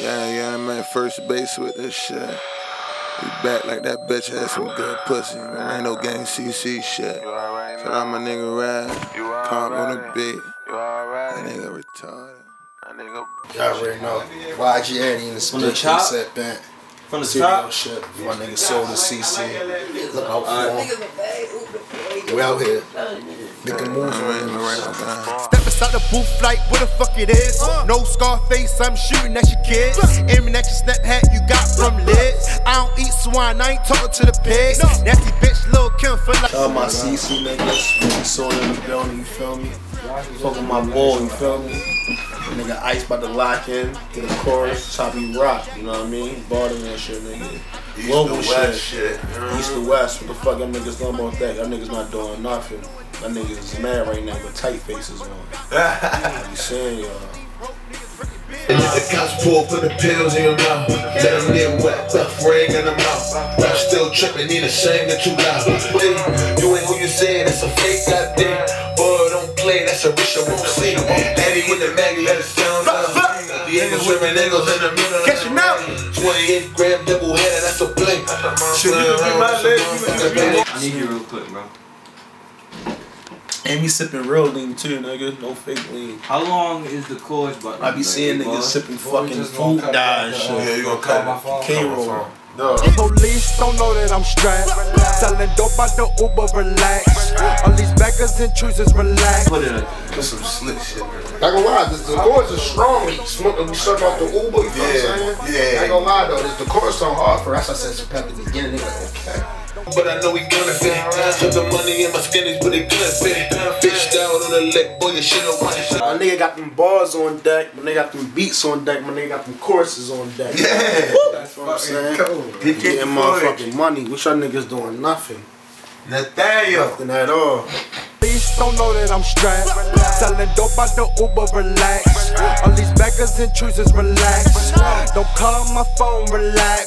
Yeah, yeah, I'm at first base with this shit. We back like that bitch had some good pussy. Man, ain't no gang CC shit. So I'm a nigga ride. Pump on the beat. That nigga retarded. Y'all already know. YG Addie in the From the split top? set bent. From the Studio top? shit. My nigga sold the CC. Look out for him. We out here. Making moves I'm right in now. right. Step inside the booth like what the fuck it is. Uh. No Scarface, I'm shooting at your kids. Aiming at your snap hat you got from lids. I don't eat swine, I ain't talking to the pigs. Nasty bitch, Lil Kim feel like. All my CC niggas. We saw in the building, you feel me? Fuck with my ball, you feel me? Nigga Ice about to lock in, get a chorus, choppy rock, you know what I mean? Barding that shit, nigga. East Global shit. shit. East to West, what the fuck them niggas know about that? Them niggas not doing nothing. Them niggas is mad right now with tight faces on. I be saying y'all. And if the cops pull, put the pills in your mouth. Let them get wet, tough ring in the mouth. I'm still tripping, need a shame that you loud. Hey, you ain't who you say, it's a fake out there. Boy, don't play, that's a wish I won't see. Daddy with the Maggie, let it sound out. The Eagles swimming niggas in the middle. Catch him out. 28 gram double header, that's a blink. Shit, you can be my leg, you can be my I need you real quick, bro. And me sipping real lean too, nigga. No fake lean. How long is the course button? I be seeing niggas sipping fucking food dye and shit. Yeah, you gonna cut my phone. K-roll. Police don't know that I'm strapped. Selling dope out the Uber, relax. All these beggars and choosers, relax. Put it. That's some slick shit. Not gonna lie, the, the chorus is strong. We smoking, we suck off the Uber, you know what I'm saying? yeah. Ain't gonna lie though, this, the chorus so hard for us. I said some at the beginning, they like, okay. But I know we gonna fit. Took the money in my skinnies, but it couldn't fit. Bitched out on the leg, boy, you should've won. My nigga got them bars on deck, my nigga got them beats on deck, my nigga got them choruses on deck. Yeah. That's what I'm saying. cool. Get Getting motherfucking money. Wish y'all niggas doing nothing. Nathaniel. Nothing at all. Police don't know that I'm strapped. Selling dope out the Uber, relax. All these beggars and choosers, relax. Don't call my phone, relax.